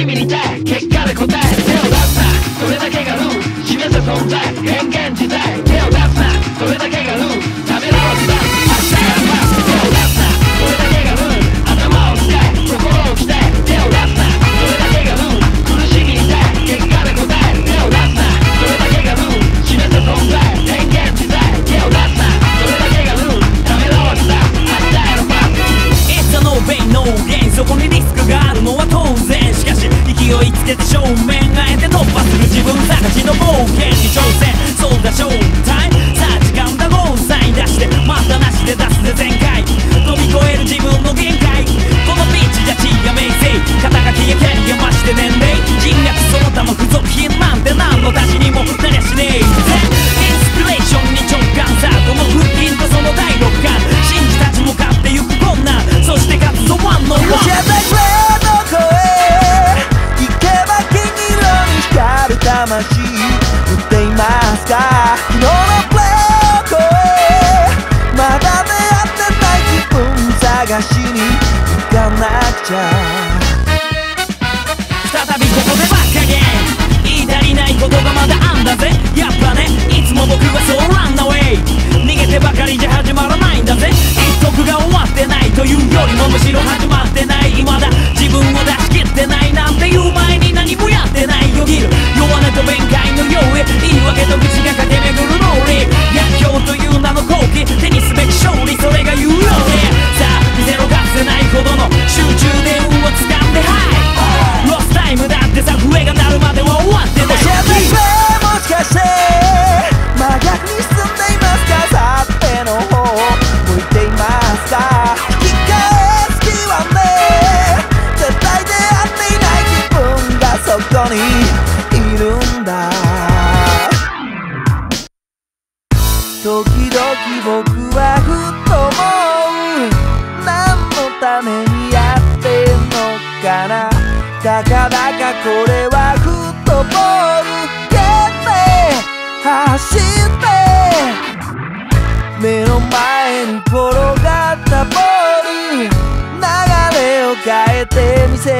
君に対結果で答えて証明えて突破する自分探しの冒険に挑戦魂売っていますか？昨日のプレー声まだ出会ってない自分探しに行かなくちゃ。再びここでバッカゲン言い足りないことがまだあんだぜ。やっぱね。だがこれはフットボール蹴って走って。目の前に転がったボール。流れを変えてみせ